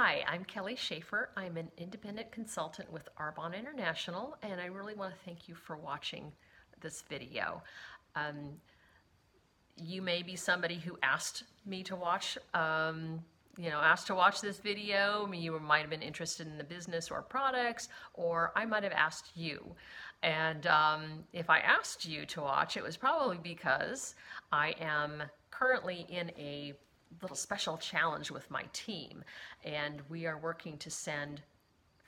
Hi, I'm Kelly Schafer. I'm an independent consultant with Arbonne International, and I really want to thank you for watching this video. Um, you may be somebody who asked me to watch, um, you know, asked to watch this video. You might have been interested in the business or products, or I might have asked you. And um, if I asked you to watch, it was probably because I am currently in a little special challenge with my team, and we are working to send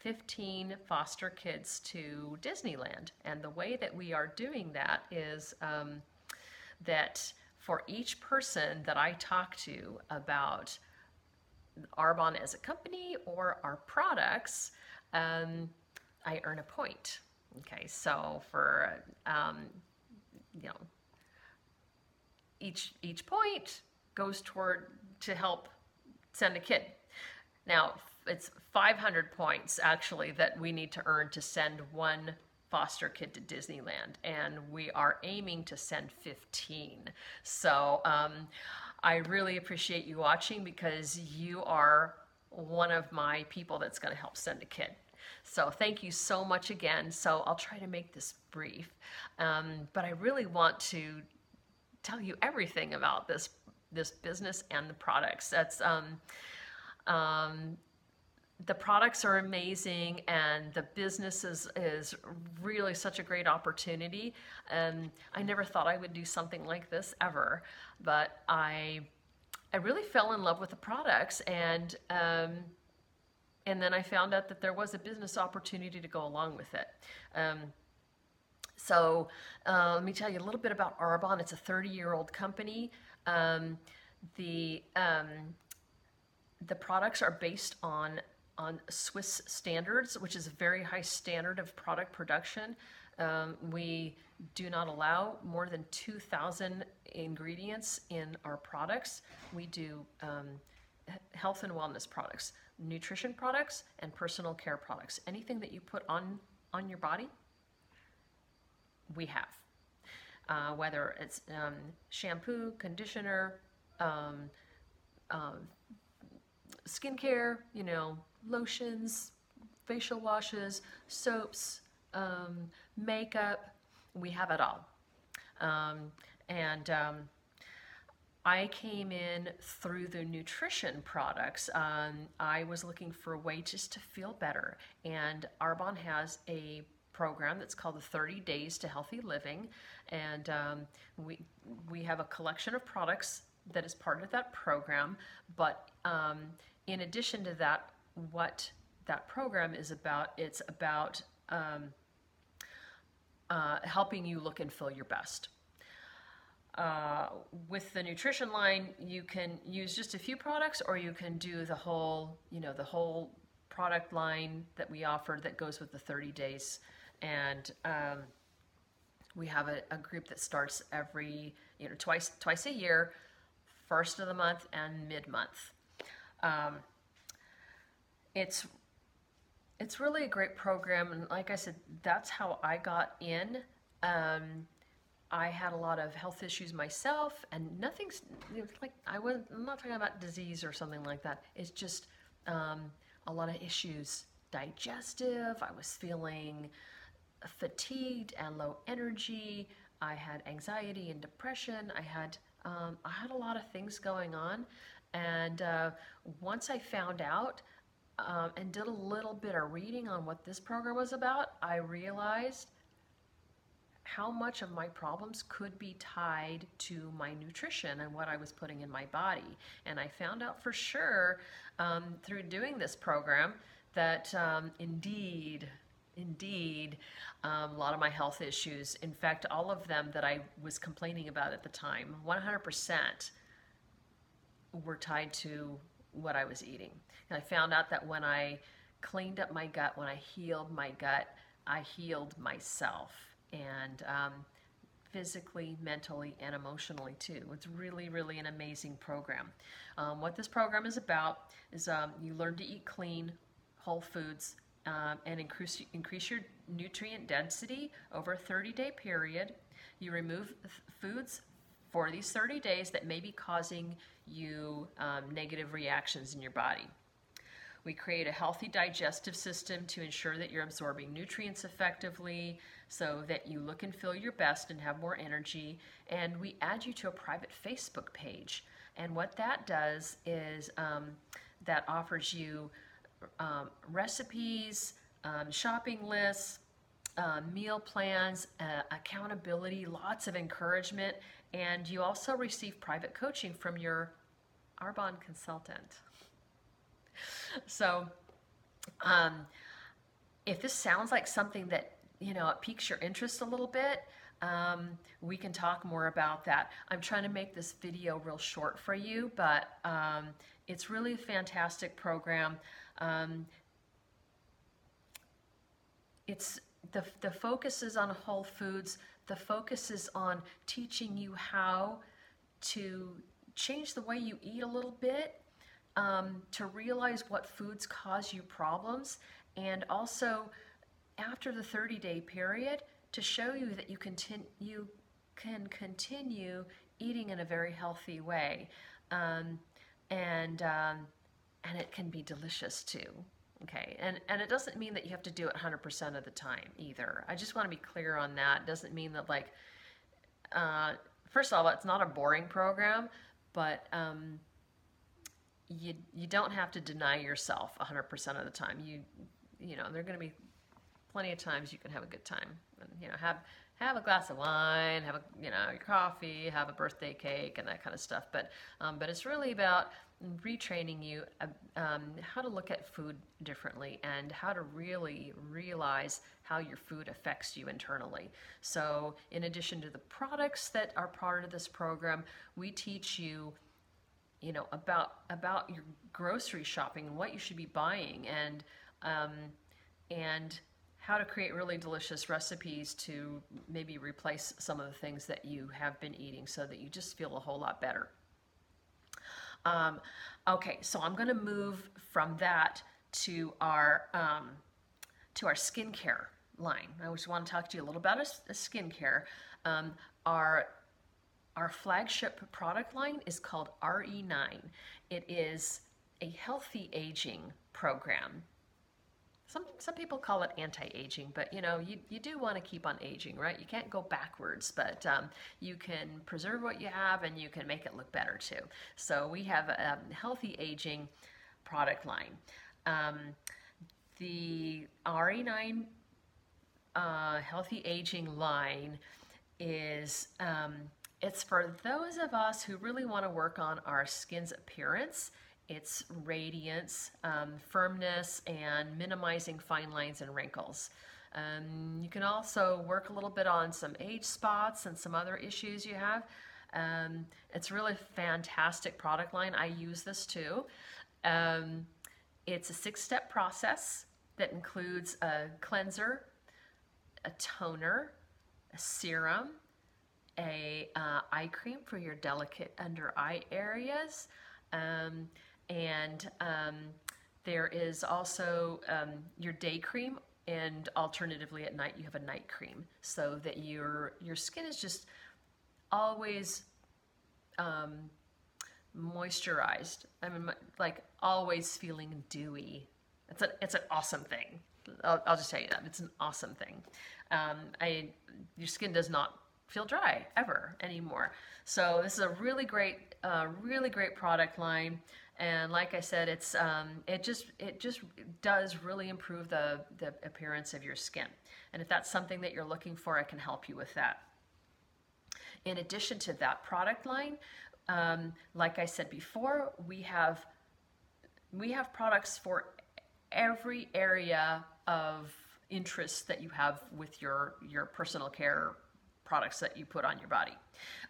15 foster kids to Disneyland. And the way that we are doing that is um, that for each person that I talk to about Arbonne as a company or our products, um, I earn a point. Okay, so for um, you know each each point goes toward to help send a kid. Now, it's 500 points actually that we need to earn to send one foster kid to Disneyland, and we are aiming to send 15. So um, I really appreciate you watching because you are one of my people that's going to help send a kid. So thank you so much again. So I'll try to make this brief, um, but I really want to tell you everything about this this business and the products. That's um, um, the products are amazing and the business is, is really such a great opportunity. And I never thought I would do something like this ever, but I I really fell in love with the products and um, and then I found out that there was a business opportunity to go along with it. Um, so uh, let me tell you a little bit about Arbonne. It's a 30-year-old company. Um, the um, the products are based on on Swiss standards, which is a very high standard of product production. Um, we do not allow more than 2,000 ingredients in our products. We do um, health and wellness products, nutrition products, and personal care products. Anything that you put on on your body, we have uh, whether it's um, shampoo, conditioner, um, um, skincare, you know, lotions, facial washes, soaps, um, makeup. We have it all. Um, and um, I came in through the nutrition products. I was looking for a way just to feel better, and Arbonne has a program that's called the 30 Days to Healthy Living, and um, we we have a collection of products that is part of that program. But um, in addition to that, what that program is about, it's about um, uh, helping you look and feel your best. Uh, with the nutrition line, you can use just a few products, or you can do the whole, you know, the whole product line that we offer that goes with the 30 days and um, we have a, a, group that starts every you know twice twice a year first of the month and mid-month. Um, it's it's really a great program and like i said that's how i got in. Um, i had a lot of health issues myself and nothing's like i was i'm not talking about disease or something like that. It's just um, a lot of issues digestive i was feeling fatigued and low energy. I had anxiety and depression. I had um, I had a lot of things going on, and uh, once I found out um, and did a little bit of reading on what this program was about, I realized how much of my problems could be tied to my nutrition and what I was putting in my body. And I found out for sure um, through doing this program that um, indeed Indeed, um, a lot of my health issues, in fact, all of them that I was complaining about at the time, 100% were tied to what I was eating. And I found out that when I cleaned up my gut, when I healed my gut, I healed myself. And um, physically, mentally, and emotionally too. It's really, really an amazing program. Um, what this program is about is um, you learn to eat clean, whole foods, um, and increase, increase your nutrient density over a 30 day period. You remove foods for these 30 days that may be causing you um, negative reactions in your body. We create a healthy digestive system to ensure that you're absorbing nutrients effectively so that you look and feel your best and have more energy. And we add you to a private Facebook page. And what that does is um, that offers you um, recipes, um, shopping lists, uh, meal plans, uh, accountability, lots of encouragement, and you also receive private coaching from your Arbonne consultant. So, um, if this sounds like something that you know it piques your interest a little bit, um, we can talk more about that. I'm trying to make this video real short for you, but um, it's really a fantastic program. Um, it's the, the focus is on whole foods. The focus is on teaching you how to change the way you eat a little bit, um, to realize what foods cause you problems, and also after the 30 day period, to show you that you, you can continue eating in a very healthy way. Um, and, um, and it can be delicious too. Okay, and, and it doesn't mean that you have to do it 100% of the time either. I just want to be clear on that. It doesn't mean that, like, uh, first of all, it's not a boring program, but um, you, you don't have to deny yourself 100% of the time. You, you know, there are going to be plenty of times you can have a good time. You know, have have a glass of wine, have a you know your coffee, have a birthday cake, and that kind of stuff. But um, but it's really about retraining you um, how to look at food differently and how to really realize how your food affects you internally. So, in addition to the products that are part of this program, we teach you you know about about your grocery shopping and what you should be buying and um, and how to create really delicious recipes to maybe replace some of the things that you have been eating so that you just feel a whole lot better. Um, okay, so I'm going to move from that to our um, to our skincare line. I just want to talk to you a little about a, a skincare. Um, our our flagship product line is called RE9. It is a healthy aging program some some people call it anti-aging, but you know you, you do want to keep on aging, right? You can't go backwards, but um, you can preserve what you have and you can make it look better too. So we have a healthy aging product line. Um, the RE9 uh, healthy aging line is um, it's for those of us who really want to work on our skin's appearance its radiance, um, firmness, and minimizing fine lines and wrinkles. Um, you can also work a little bit on some age spots and some other issues you have. Um, it's really fantastic product line. I use this too. Um, it's a six-step process that includes a cleanser, a toner, a serum, a uh, eye cream for your delicate under eye areas, um, and um, there is also um, your day cream and alternatively at night you have a night cream so that your your skin is just always um, moisturized. I mean like always feeling dewy. It's, a, it's an awesome thing. I'll, I'll just tell you that. It's an awesome thing. Um, I, your skin does not feel dry ever anymore. So this is a really great uh, really great product line and like I said, it's um, it just it just does really improve the the appearance of your skin. And if that's something that you're looking for, I can help you with that. In addition to that product line, um, like I said before, we have we have products for every area of interest that you have with your your personal care products that you put on your body.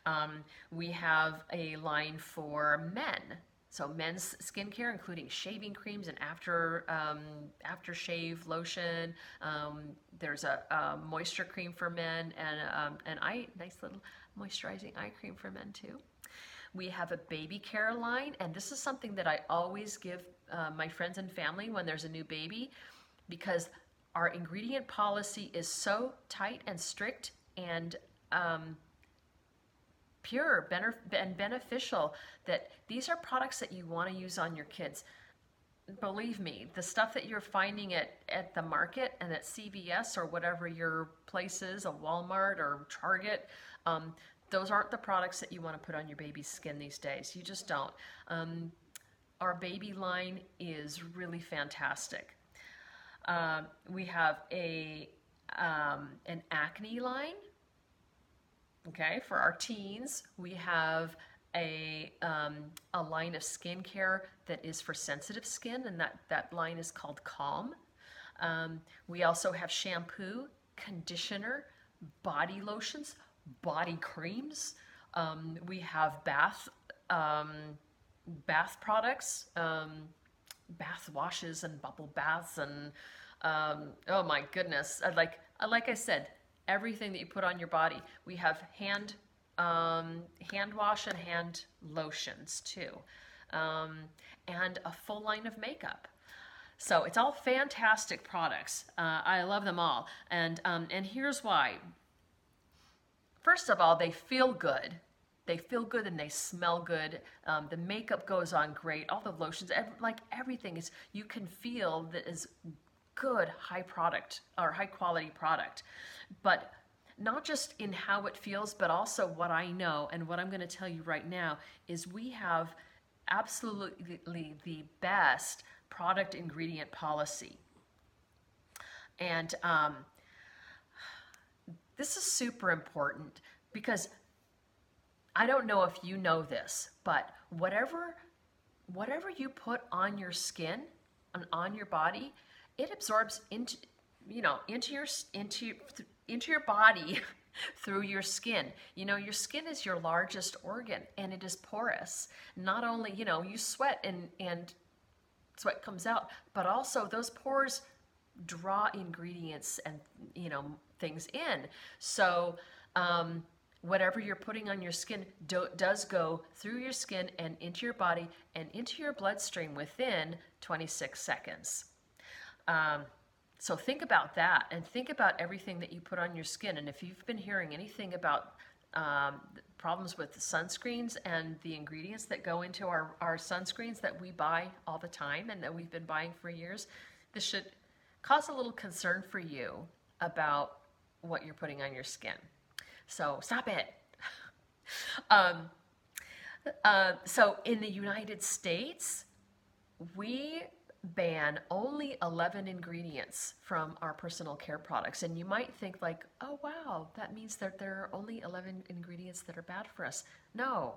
Um, we have a line for men so men's skincare, including shaving creams and after um, aftershave lotion. Um, there's a, a, moisture cream for men and um, an eye nice little moisturizing eye cream for men too. We have a baby care line, and this is something that I always give uh, my friends and family when there's a new baby, because our ingredient policy is so tight and strict and um, pure and beneficial that these are products that you want to use on your kids believe me, the stuff that you're finding at, at the market and at CVS or whatever your place is, a Walmart or Target, um, those aren't the products that you want to put on your baby's skin these days. You just don't. Um, our baby line is really fantastic. Um, we have a um, an acne line. Okay, for our teens, we have a um, a line of skincare that is for sensitive skin, and that that line is called Calm. Um, we also have shampoo, conditioner, body lotions, body creams. Um, we have bath um, bath products, um, bath washes, and bubble baths, and um, oh my goodness! Uh, like uh, like I said, everything that you put on your body. We have hand um, hand wash and hand lotions too, um, and a full line of makeup. So it's all fantastic products. Uh, I love them all, and um, and here's why. First of all, they feel good. They feel good and they smell good. Um, the makeup goes on great. All the lotions, ev- like everything is, you can feel that is good, high product or high quality product. But not just in how it feels, but also what I know and what I'm going to tell you right now is we have absolutely the best product ingredient policy. And um, this is super important because I don't know if you know this, but whatever whatever you put on your skin and on your body, it absorbs into you know into your into into your body through your skin. You know, your skin is your largest organ and it is porous. Not only, you know, you sweat and and sweat comes out, but also those pores draw ingredients and you know things in. So um, whatever you're putting on your skin do, does go through your skin and into your body and into your bloodstream within 26 seconds. Um, so think about that and think about everything that you put on your skin. And if you've been hearing anything about um, problems with the sunscreens and the ingredients that go into our, our sunscreens that we buy all the time and that we've been buying for years, this should cause a little concern for you about what you're putting on your skin. So stop it. um, uh, so in the United States, we ban only 11 ingredients from our personal care products. And you might think like, oh wow, that means that there are only 11 ingredients that are bad for us. No,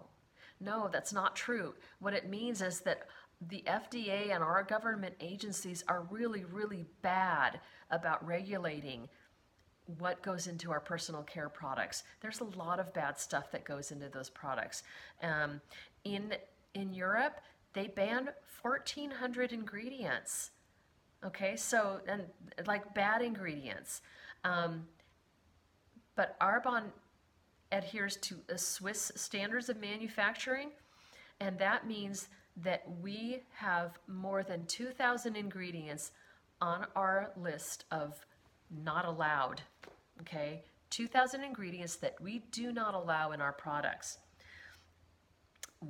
no, that's not true. What it means is that the FDA and our government agencies are really, really bad about regulating what goes into our personal care products. There's a lot of bad stuff that goes into those products. Um, in in Europe, they ban 1,400 ingredients. Okay, so and like bad ingredients. Um, but Arbonne adheres to Swiss standards of manufacturing, and that means that we have more than 2,000 ingredients on our list of not allowed. Okay, 2,000 ingredients that we do not allow in our products.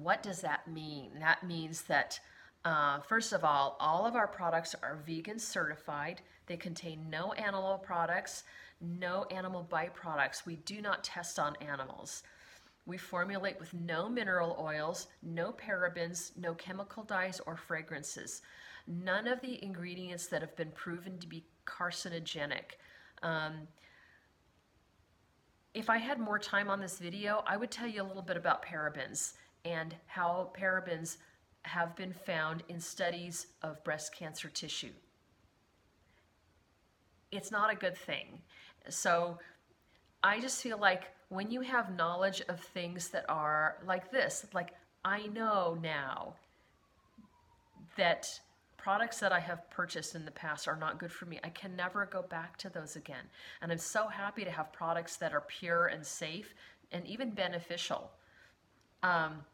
What does that mean? That means that, uh, first of all, all of our products are vegan certified. They contain no animal products, no animal byproducts. We do not test on animals. We formulate with no mineral oils, no parabens, no chemical dyes or fragrances. None of the ingredients that have been proven to be carcinogenic. Um, if I had more time on this video, I would tell you a little bit about parabens and how parabens have been found in studies of breast cancer tissue. It's not a good thing. So I just feel like when you have knowledge of things that are like this, like I know now that products that I have purchased in the past are not good for me. I can never go back to those again. And I'm so happy to have products that are pure and safe and even beneficial. Um,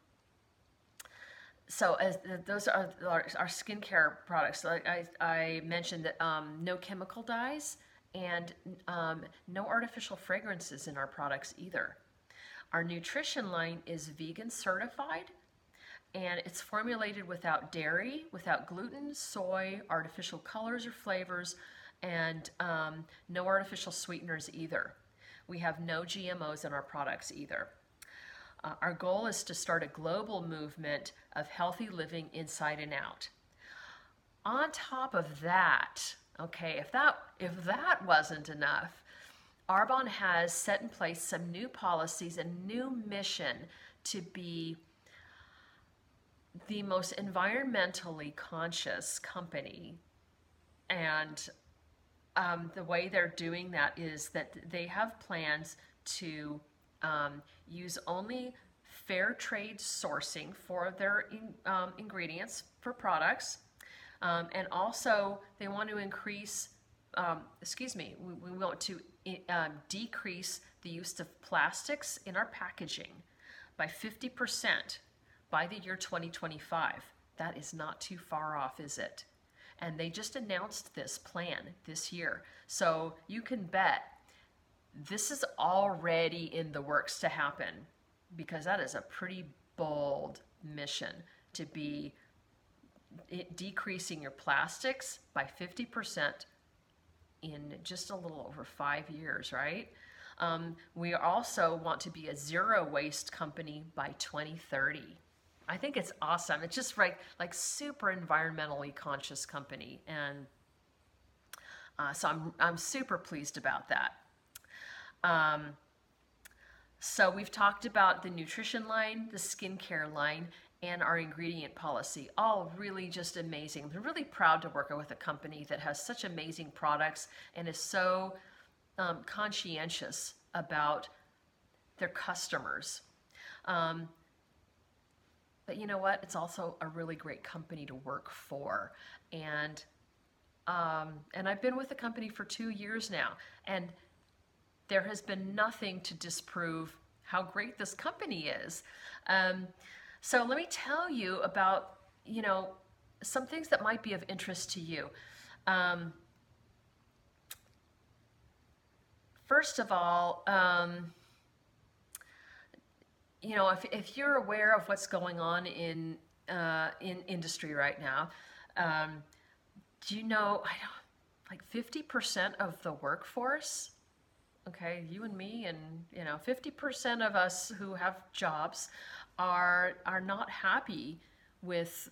so as those are our, our skincare products. Like I, I mentioned that um, no chemical dyes and um, no artificial fragrances in our products either. Our nutrition line is vegan certified and it's formulated without dairy, without gluten, soy, artificial colors or flavors, and um, no artificial sweeteners either. We have no GMOs in our products either. Uh, our goal is to start a global movement of healthy living inside and out. On top of that, okay, if that if that wasn't enough, Arbonne has set in place some new policies and new mission to be the most environmentally conscious company. And um, the way they're doing that is that they have plans to um, use only fair trade sourcing for their in, um, ingredients for products. Um, and also, they want to increase, um, excuse me, we, we want to um, decrease the use of plastics in our packaging by 50% by the year 2025. That is not too far off, is it? And they just announced this plan this year. So you can bet this is already in the works to happen because that is a pretty bold mission to be decreasing your plastics by 50% in just a little over five years, right? Um, we also want to be a zero waste company by 2030. I think it's awesome. It's just right, like super environmentally conscious company, and uh, so I'm I'm super pleased about that. Um, so we've talked about the nutrition line, the skincare line, and our ingredient policy. All really just amazing. We're really proud to work with a company that has such amazing products and is so um, conscientious about their customers. Um, but you know what? It's also a really great company to work for. And um, and I've been with the company for two years now, and there has been nothing to disprove how great this company is. Um, so let me tell you about you know some things that might be of interest to you. Um, first of all, um, you know, if, if you're aware of what's going on in uh, in industry right now, um, do you know I don't like 50% of the workforce? Okay, you and me, and you know, 50% of us who have jobs are are not happy with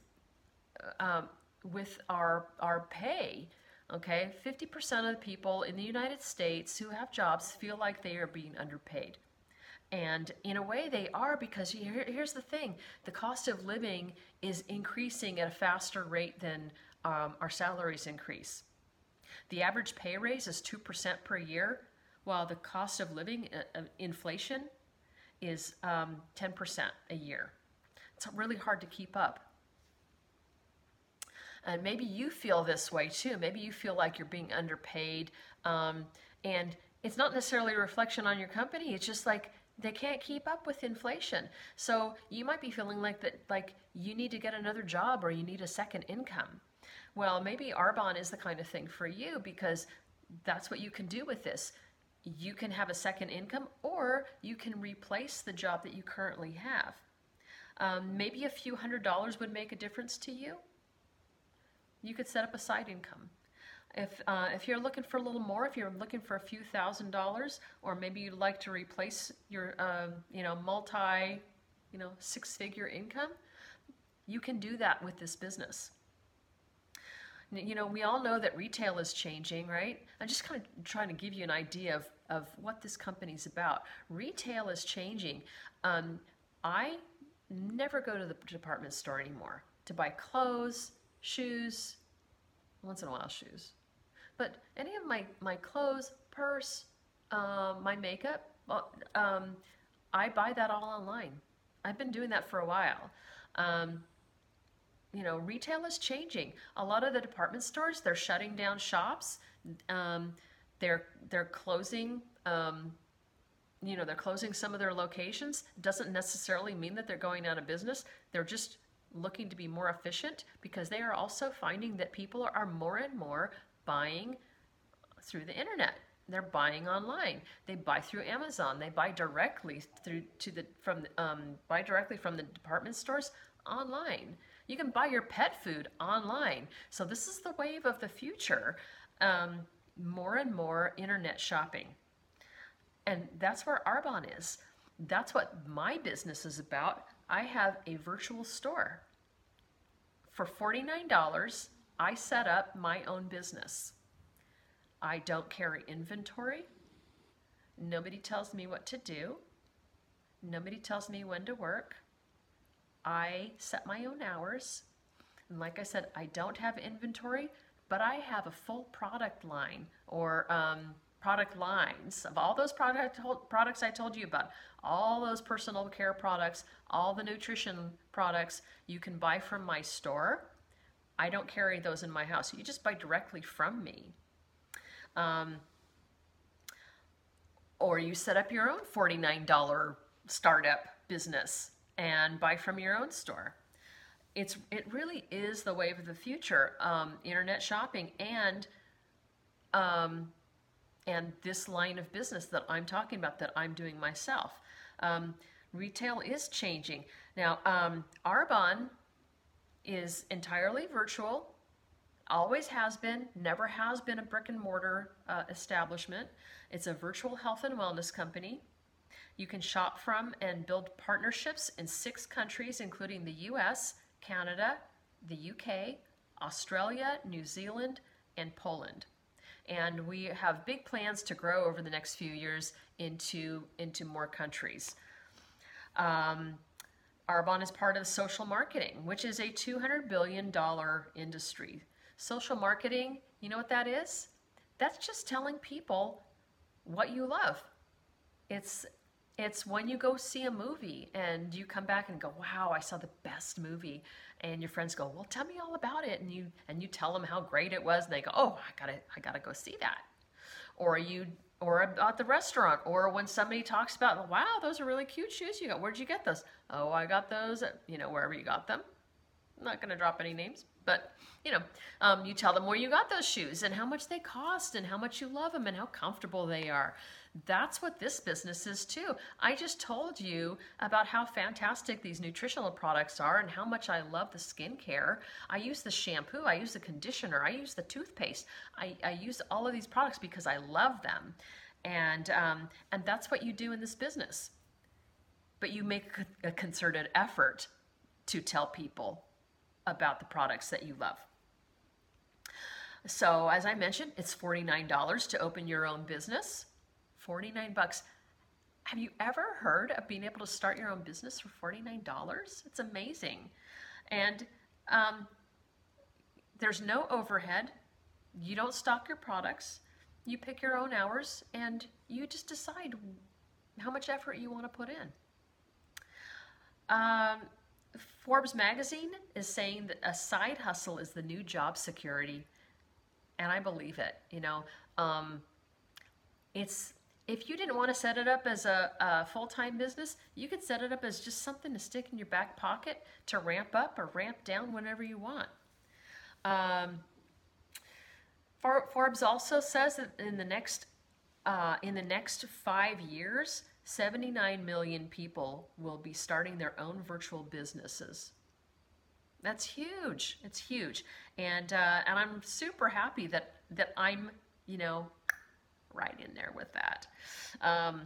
um, with our our pay. Okay, 50% of the people in the United States who have jobs feel like they are being underpaid. And in a way, they are because here, here's the thing the cost of living is increasing at a faster rate than um, our salaries increase. The average pay raise is 2% per year, while the cost of living, uh, inflation, is um, 10% a year. It's really hard to keep up. And maybe you feel this way too. Maybe you feel like you're being underpaid. Um, and it's not necessarily a reflection on your company. It's just like they can't keep up with inflation. So you might be feeling like that like you need to get another job or you need a second income. Well, maybe Arbonne is the kind of thing for you because that's what you can do with this. You can have a second income or you can replace the job that you currently have. Um, maybe a few hundred dollars would make a difference to you. You could set up a side income. If, uh, if you're looking for a little more, if you're looking for a few thousand dollars, or maybe you'd like to replace your, uh, you know, multi, you know, six-figure income, you can do that with this business. You know, we all know that retail is changing, right? I'm just kind of trying to give you an idea of, of what this company's about. Retail is changing. Um, I never go to the department store anymore to buy clothes, shoes, once in a while shoes, but any of my, my clothes, purse, um, my makeup, um, I buy that all online. I've been doing that for a while. Um, you know, retail is changing. A lot of the department stores, they're shutting down shops. Um, they're they're closing. Um, you know, they're closing some of their locations. Doesn't necessarily mean that they're going out of business. They're just looking to be more efficient because they are also finding that people are more and more buying through the internet. They're buying online. They buy through Amazon. They buy directly through to the from um, buy directly from the department stores online. You can buy your pet food online. So this is the wave of the future. Um, more and more internet shopping. And that's where Arbonne is. That's what my business is about. I have a virtual store. For $49, I set up my own business. I don't carry inventory. Nobody tells me what to do. Nobody tells me when to work. I set my own hours. And like I said, I don't have inventory, but I have a full product line or um, product lines of all those product products I told you about, all those personal care products, all the nutrition products you can buy from my store. I don't carry those in my house. You just buy directly from me. Um, or you set up your own $49 startup business and buy from your own store. It's, it really is the wave of the future, um, internet shopping and um, and this line of business that I'm talking about that I'm doing myself. Um, retail is changing. Now, um, Arbonne is entirely virtual, always has been, never has been a brick and mortar uh, establishment. It's a virtual health and wellness company. You can shop from and build partnerships in six countries, including the US, Canada, the UK, Australia, New Zealand, and Poland and we have big plans to grow over the next few years into into more countries. Um, Arbonne is part of social marketing, which is a $200 billion industry. Social marketing, you know what that is? That's just telling people what you love. It's it's when you go see a movie and you come back and go, "Wow, I saw the best movie." And your friends go, "Well, tell me all about it." And you and you tell them how great it was and they go, "Oh, I got to I got to go see that." Or you or at the restaurant or when somebody talks about, "Wow, those are really cute shoes you got. Where'd you get those?" "Oh, I got those at, you know, wherever you got them." I'm not going to drop any names, but you know, um, you tell them where you got those shoes and how much they cost and how much you love them and how comfortable they are. That's what this business is too. I just told you about how fantastic these nutritional products are and how much I love the skincare. I use the shampoo, I use the conditioner, I use the toothpaste. I, I use all of these products because I love them. And, um, and that's what you do in this business. But you make a concerted effort to tell people about the products that you love. So, as I mentioned, it's $49 to open your own business. 49 bucks. Have you ever heard of being able to start your own business for $49? It's amazing. And um, there's no overhead. You don't stock your products. You pick your own hours and you just decide how much effort you want to put in. Um, Forbes magazine is saying that a side hustle is the new job security, and I believe it. You know, um, it's if you didn't want to set it up as a, a full time business, you could set it up as just something to stick in your back pocket to ramp up or ramp down whenever you want. Um, Forbes also says that in the next uh, in the next five years, 79 million people will be starting their own virtual businesses. That's huge. It's huge, and uh, and I'm super happy that that I'm you know right in there with that. Um,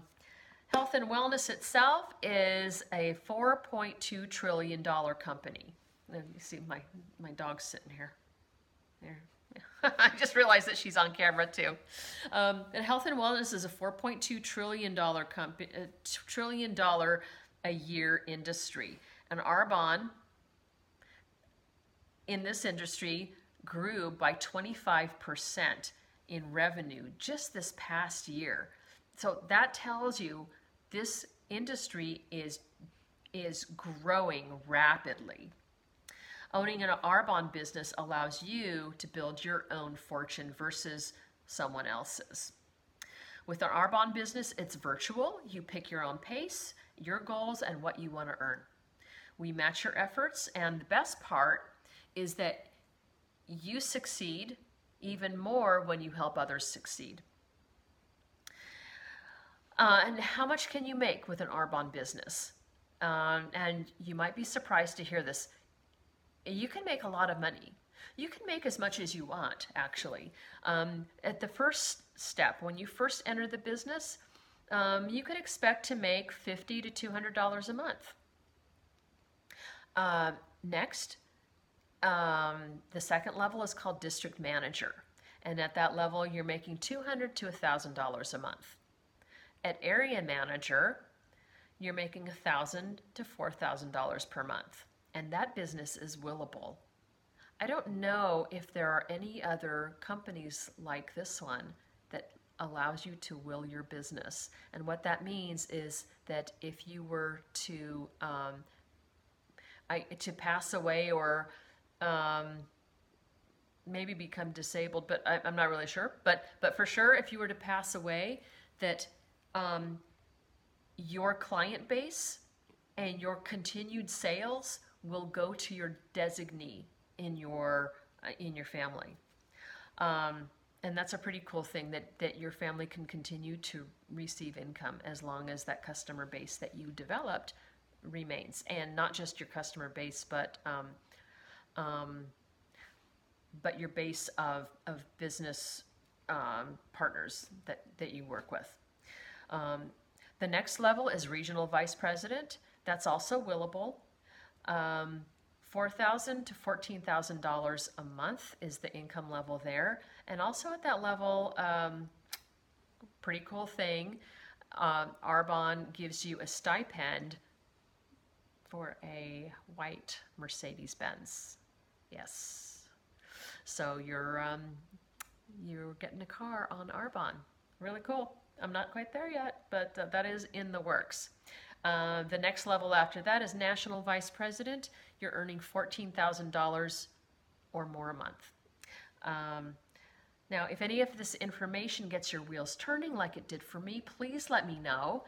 health and wellness itself is a $4.2 trillion company. And you see my, my dog's sitting here. There. I just realized that she's on camera too. Um, and health and wellness is a 4.2 trillion dollar company, uh, trillion dollar a year industry. And Arbonne in this industry grew by 25 percent in revenue just this past year. So that tells you this industry is is growing rapidly. Owning an Arbonne business allows you to build your own fortune versus someone else's. With an Arbonne business, it's virtual. You pick your own pace, your goals, and what you want to earn. We match your efforts, and the best part is that you succeed even more when you help others succeed. Uh, and how much can you make with an Arbonne business? um, and you might be surprised to hear this. You can make a lot of money. You can make as much as you want, actually. Um, at the first step, when you first enter the business, um, you could expect to make fifty to two hundred dollars a month. Uh, next, um, the second level is called district manager, and at that level, you're making two hundred to thousand dollars a month. At area manager, you're making a thousand to four thousand dollars per month, and that business is willable. I don't know if there are any other companies like this one that allows you to will your business. And what that means is that if you were to um, I, to pass away or um, maybe become disabled, but I, I'm not really sure. But but for sure, if you were to pass away, that um, your client base and your continued sales will go to your designee in your uh, in your family. Um, and that's a pretty cool thing that, that your family can continue to receive income as long as that customer base that you developed remains. And not just your customer base, but um, um, but your base of, of business um, partners that, that you work with. Um, the next level is regional vice president. That's also willable. Um, 4,000 to $14,000 a month is the income level there. And also at that level, um, pretty cool thing, uh, Arbonne gives you a stipend for a white Mercedes Benz. Yes. So you're um, you're getting a car on Arbonne. Really cool. I'm not quite there yet, but uh, that is in the works. Uh, the next level after that is national vice president. You're earning $14,000 or more a month. Um, now, if any of this information gets your wheels turning like it did for me, please let me know.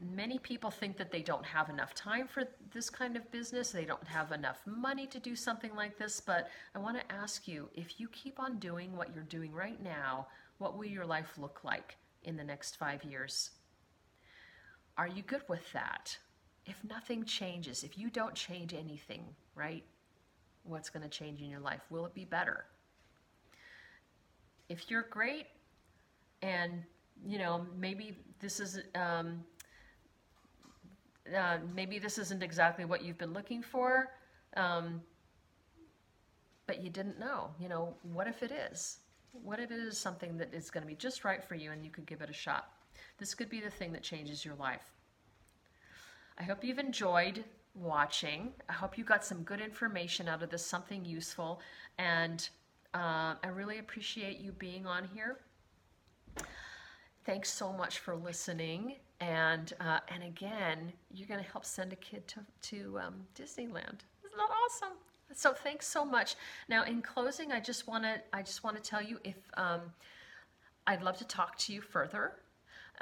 Many people think that they don't have enough time for this kind of business, they don't have enough money to do something like this, but I want to ask you if you keep on doing what you're doing right now, what will your life look like in the next five years? Are you good with that? If nothing changes, if you don't change anything, right? What's going to change in your life? Will it be better? If you're great and, you know, maybe this is, um, uh, maybe this isn't exactly what you've been looking for, um, but you didn't know, you know, what if it is? What if it is something that is going to be just right for you and you could give it a shot? This could be the thing that changes your life. I hope you've enjoyed watching. I hope you got some good information out of this, something useful, and uh, I really appreciate you being on here. Thanks so much for listening, and uh, and again, you're going to help send a kid to to um, Disneyland. Isn't that awesome? So thanks so much. Now, in closing, I just want to I just want to tell you if um, I'd love to talk to you further.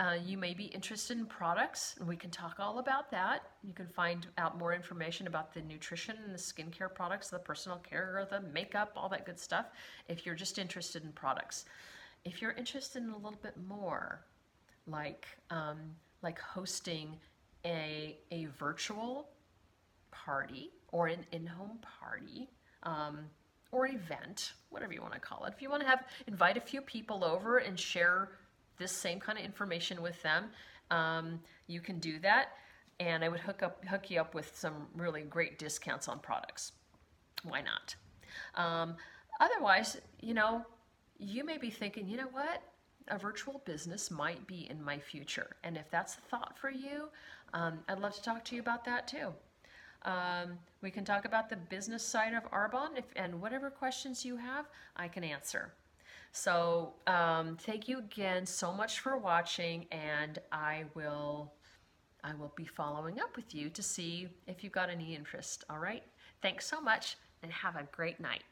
Uh, you may be interested in products, we can talk all about that. You can find out more information about the nutrition and the skincare products, the personal care, the makeup, all that good stuff, if you're just interested in products. If you're interested in a little bit more, like um, like hosting a, a virtual party or an in-home party, um, or event, whatever you want to call it. If you want to have invite a few people over and share this same kind of information with them, um, you can do that. And I would hook up hook you up with some really great discounts on products. Why not? Um, otherwise, you know, you may be thinking, you know what? A virtual business might be in my future. And if that's a thought for you, um, I'd love to talk to you about that too. Um, we can talk about the business side of Arbonne if, and whatever questions you have, I can answer. So um, thank you again so much for watching, and I will I will be following up with you to see if you've got any interest. All right. Thanks so much, and have a great night.